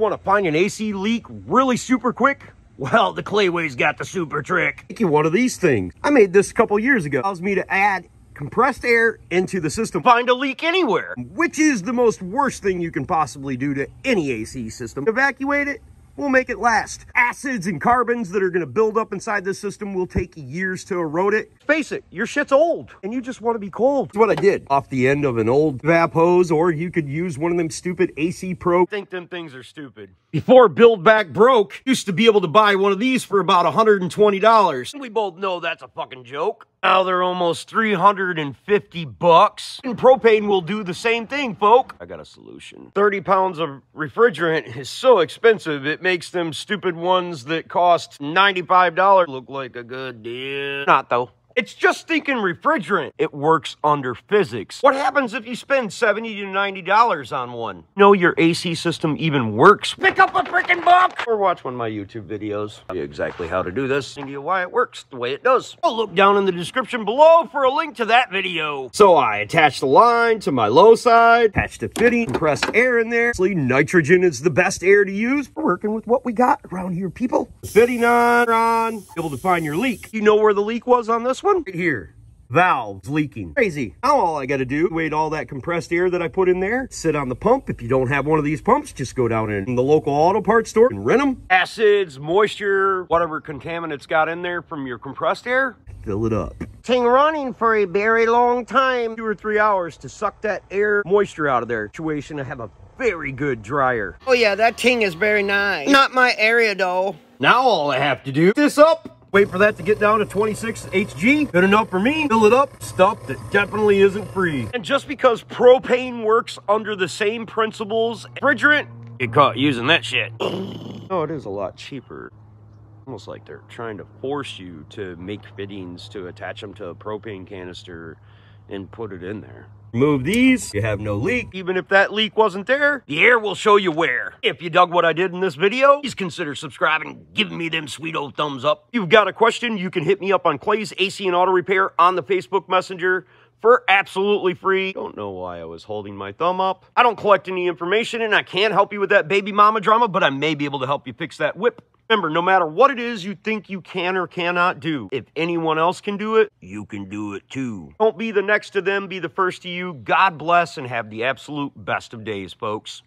want to find an AC leak really super quick? Well, the Clay Way's got the super trick. Make you one of these things. I made this a couple years ago. It Allows me to add compressed air into the system. Find a leak anywhere. Which is the most worst thing you can possibly do to any AC system. Evacuate it, we'll make it last. Acids and carbons that are gonna build up inside this system will take years to erode it. Face it, your shit's old and you just wanna be cold. That's what I did. Off the end of an old vap hose or you could use one of them stupid AC Pro. I think them things are stupid. Before Build Back broke, used to be able to buy one of these for about $120. We both know that's a fucking joke. Now they're almost 350 bucks. And propane will do the same thing, folk. I got a solution. 30 pounds of refrigerant is so expensive, it makes them stupid ones that cost $95 look like a good deal. Not though. It's just stinking refrigerant. It works under physics. What happens if you spend 70 to $90 on one? Know your AC system even works? Pick up a freaking book or watch one of my YouTube videos. Tell you exactly how to do this and you why it works the way it does. I'll look down in the description below for a link to that video. So I attached the line to my low side, attached a fitting, compressed air in there. Actually, nitrogen is the best air to use. We're working with what we got around here, people. Fitting on, on, able to find your leak. You know where the leak was on this one? Right here. Valves leaking. Crazy. Now all I got to do, wait all that compressed air that I put in there, sit on the pump. If you don't have one of these pumps, just go down in the local auto parts store and rent them. Acids, moisture, whatever contaminants got in there from your compressed air, fill it up. Ting running for a very long time, two or three hours to suck that air moisture out of there. Situation to have a very good dryer. Oh yeah, that ting is very nice. Not my area though. Now all I have to do, this up, Wait for that to get down to 26 HG. Good enough for me. Fill it up. Stuff that definitely isn't free. And just because propane works under the same principles, refrigerant, get caught using that shit. oh, it is a lot cheaper. Almost like they're trying to force you to make fittings to attach them to a propane canister and put it in there. Remove these, you have no leak. Even if that leak wasn't there, the air will show you where. If you dug what I did in this video, please consider subscribing, giving me them sweet old thumbs up. If you've got a question, you can hit me up on Clay's AC and Auto Repair on the Facebook Messenger for absolutely free. Don't know why I was holding my thumb up. I don't collect any information and I can't help you with that baby mama drama, but I may be able to help you fix that whip. Remember, no matter what it is you think you can or cannot do, if anyone else can do it, you can do it too. Don't be the next to them, be the first to you. God bless and have the absolute best of days, folks.